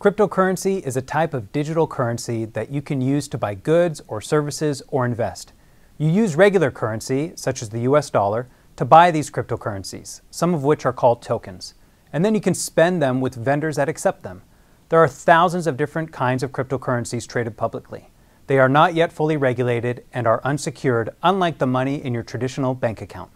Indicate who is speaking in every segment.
Speaker 1: Cryptocurrency is a type of digital currency that you can use to buy goods or services or invest. You use regular currency, such as the US dollar, to buy these cryptocurrencies, some of which are called tokens. And then you can spend them with vendors that accept them. There are thousands of different kinds of cryptocurrencies traded publicly. They are not yet fully regulated and are unsecured, unlike the money in your traditional bank account.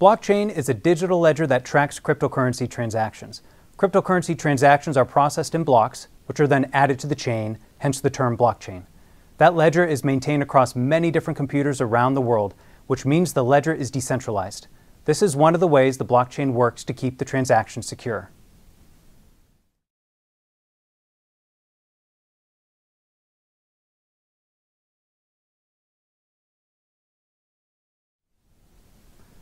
Speaker 1: Blockchain is a digital ledger that tracks cryptocurrency transactions. Cryptocurrency transactions are processed in blocks, which are then added to the chain, hence the term blockchain. That ledger is maintained across many different computers around the world, which means the ledger is decentralized. This is one of the ways the blockchain works to keep the transaction secure.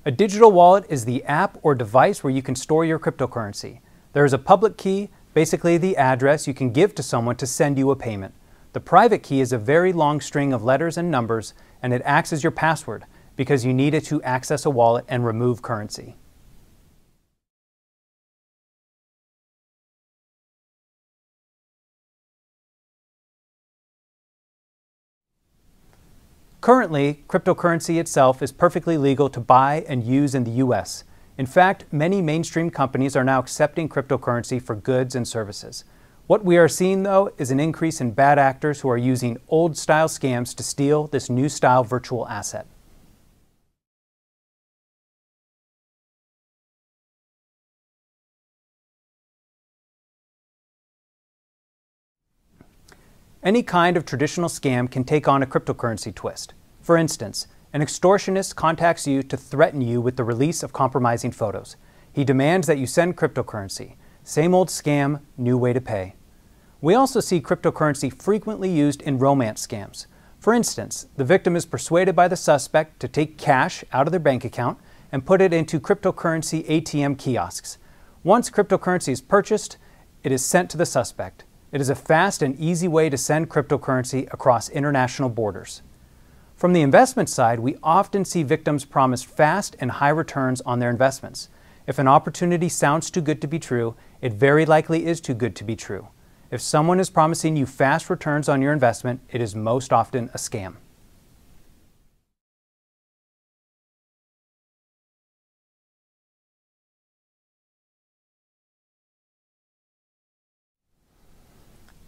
Speaker 1: A digital wallet is the app or device where you can store your cryptocurrency. There is a public key, basically the address you can give to someone to send you a payment. The private key is a very long string of letters and numbers, and it acts as your password because you need it to access a wallet and remove currency. Currently, cryptocurrency itself is perfectly legal to buy and use in the US. In fact, many mainstream companies are now accepting cryptocurrency for goods and services. What we are seeing, though, is an increase in bad actors who are using old style scams to steal this new style virtual asset. Any kind of traditional scam can take on a cryptocurrency twist. For instance, an extortionist contacts you to threaten you with the release of compromising photos. He demands that you send cryptocurrency. Same old scam, new way to pay. We also see cryptocurrency frequently used in romance scams. For instance, the victim is persuaded by the suspect to take cash out of their bank account and put it into cryptocurrency ATM kiosks. Once cryptocurrency is purchased, it is sent to the suspect. It is a fast and easy way to send cryptocurrency across international borders. From the investment side, we often see victims promised fast and high returns on their investments. If an opportunity sounds too good to be true, it very likely is too good to be true. If someone is promising you fast returns on your investment, it is most often a scam.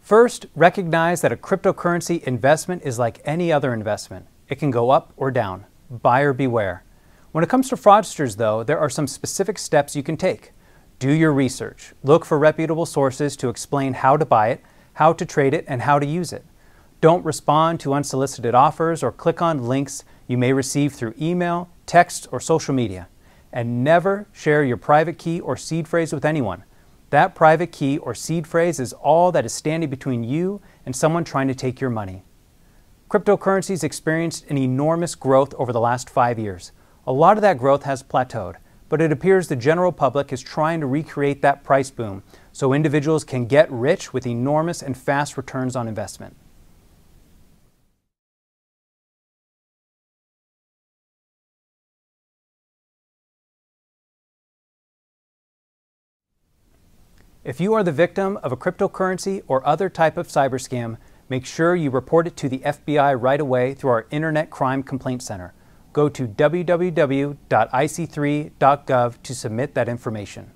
Speaker 1: First, recognize that a cryptocurrency investment is like any other investment. It can go up or down. Buyer beware. When it comes to fraudsters, though, there are some specific steps you can take. Do your research. Look for reputable sources to explain how to buy it, how to trade it, and how to use it. Don't respond to unsolicited offers or click on links you may receive through email, text, or social media. And never share your private key or seed phrase with anyone. That private key or seed phrase is all that is standing between you and someone trying to take your money. Cryptocurrencies experienced an enormous growth over the last five years. A lot of that growth has plateaued, but it appears the general public is trying to recreate that price boom so individuals can get rich with enormous and fast returns on investment. If you are the victim of a cryptocurrency or other type of cyber scam, make sure you report it to the FBI right away through our Internet Crime Complaint Center. Go to www.ic3.gov to submit that information.